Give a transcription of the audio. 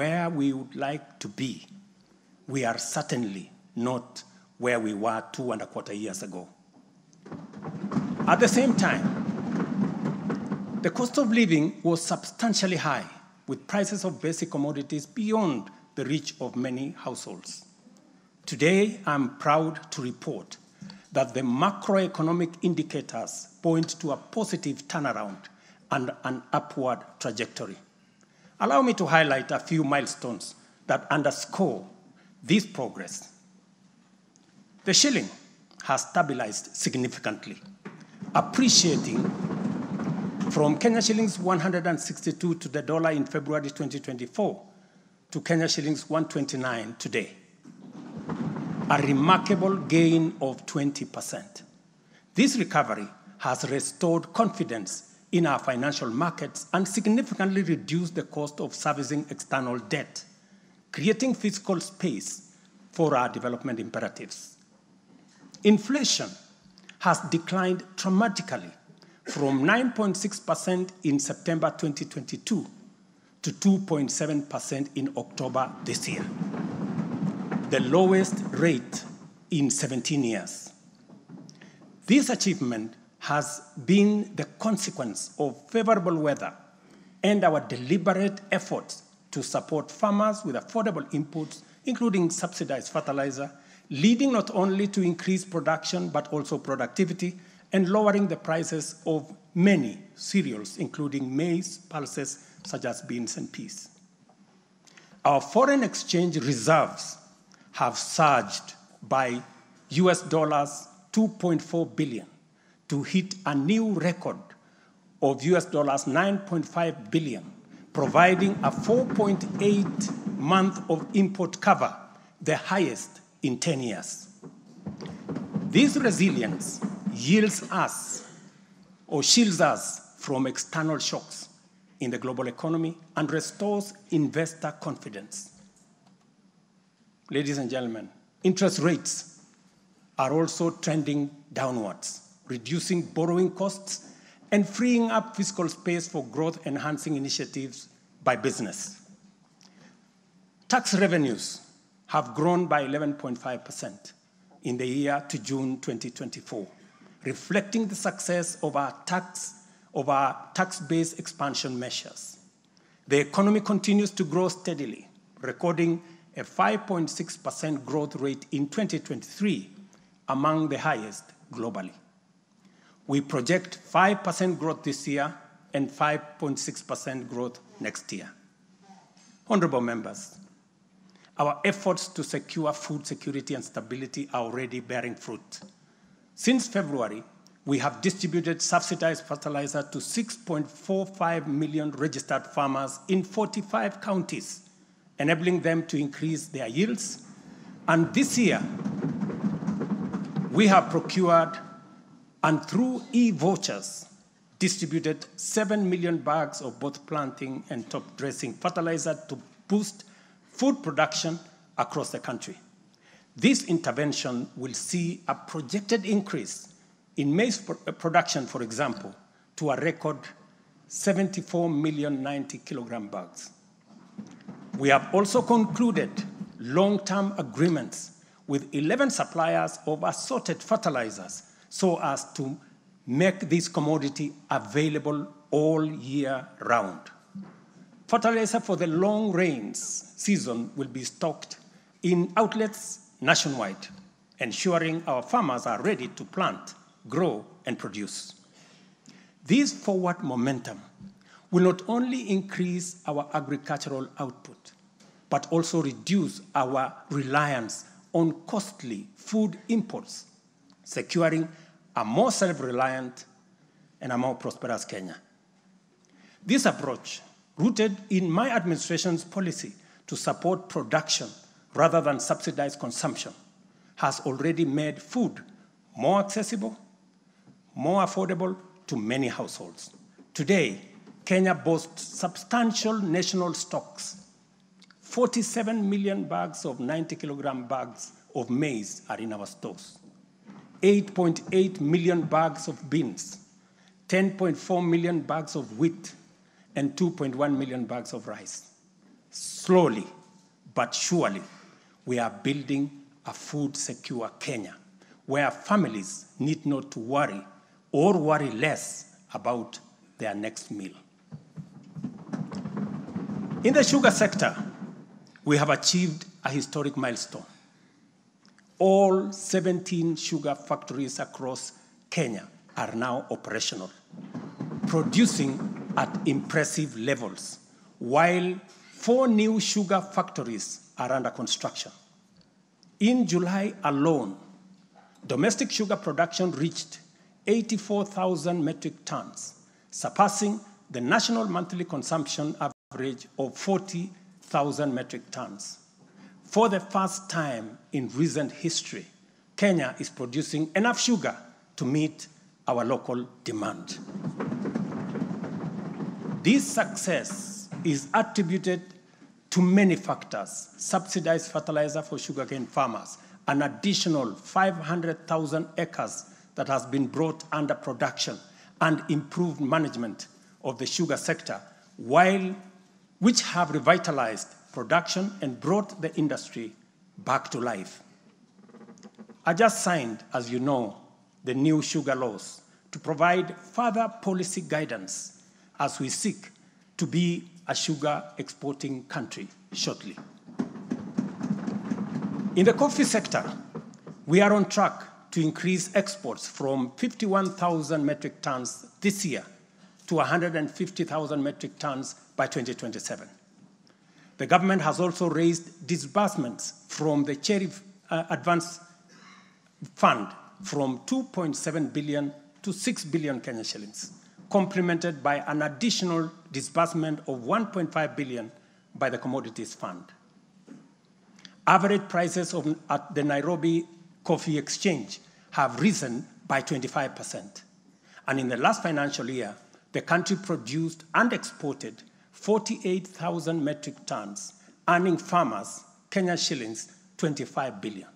where we would like to be, we are certainly not where we were two and a quarter years ago. At the same time, the cost of living was substantially high, with prices of basic commodities beyond the reach of many households. Today, I'm proud to report that the macroeconomic indicators point to a positive turnaround and an upward trajectory. Allow me to highlight a few milestones that underscore this progress. The shilling has stabilized significantly, appreciating from Kenya shillings 162 to the dollar in February 2024 to Kenya shillings 129 today, a remarkable gain of 20%. This recovery has restored confidence in our financial markets and significantly reduce the cost of servicing external debt, creating fiscal space for our development imperatives. Inflation has declined dramatically from 9.6% in September 2022 to 2.7% in October this year, the lowest rate in 17 years. This achievement has been the consequence of favorable weather and our deliberate efforts to support farmers with affordable inputs, including subsidized fertilizer, leading not only to increased production but also productivity and lowering the prices of many cereals, including maize, pulses such as beans and peas. Our foreign exchange reserves have surged by US dollars 2.4 billion to hit a new record of US dollars 9.5 billion, providing a 4.8 month of import cover, the highest in 10 years. This resilience yields us or shields us from external shocks in the global economy and restores investor confidence. Ladies and gentlemen, interest rates are also trending downwards, reducing borrowing costs and freeing up fiscal space for growth enhancing initiatives by business. Tax revenues have grown by 11.5% in the year to June 2024, reflecting the success of our tax of our tax-based expansion measures. The economy continues to grow steadily, recording a 5.6% growth rate in 2023, among the highest globally. We project 5% growth this year and 5.6% growth next year. Honorable members, our efforts to secure food security and stability are already bearing fruit. Since February, we have distributed subsidized fertilizer to 6.45 million registered farmers in 45 counties, enabling them to increase their yields. And this year, we have procured and through e-vouchers distributed 7 million bags of both planting and top dressing fertilizer to boost food production across the country. This intervention will see a projected increase in maize uh, production, for example, to a record 74 million 90 kilogram bags. We have also concluded long-term agreements with 11 suppliers of assorted fertilizers so as to make this commodity available all year round. Fertilizer for the long rains season will be stocked in outlets nationwide, ensuring our farmers are ready to plant grow, and produce. This forward momentum will not only increase our agricultural output, but also reduce our reliance on costly food imports, securing a more self-reliant and a more prosperous Kenya. This approach, rooted in my administration's policy to support production rather than subsidize consumption, has already made food more accessible more affordable to many households. Today, Kenya boasts substantial national stocks. 47 million bags of 90 kilogram bags of maize are in our stores, 8.8 million bags of beans, 10.4 million bags of wheat, and 2.1 million bags of rice. slowly but surely, we are building a food secure Kenya where families need not to worry or worry less about their next meal. In the sugar sector, we have achieved a historic milestone. All 17 sugar factories across Kenya are now operational, producing at impressive levels, while four new sugar factories are under construction. In July alone, domestic sugar production reached 84,000 metric tons, surpassing the national monthly consumption average of 40,000 metric tons. For the first time in recent history, Kenya is producing enough sugar to meet our local demand. This success is attributed to many factors subsidized fertilizer for sugarcane farmers, an additional 500,000 acres that has been brought under production, and improved management of the sugar sector, while, which have revitalized production and brought the industry back to life. I just signed, as you know, the new sugar laws to provide further policy guidance as we seek to be a sugar exporting country shortly. In the coffee sector, we are on track to increase exports from 51,000 metric tons this year to 150,000 metric tons by 2027. The government has also raised disbursements from the Cherry uh, Advance Fund from 2.7 billion to 6 billion Kenya shillings, complemented by an additional disbursement of 1.5 billion by the Commodities Fund. Average prices of, at the Nairobi Coffee Exchange have risen by 25%. And in the last financial year, the country produced and exported 48,000 metric tons, earning farmers Kenya shillings 25 billion.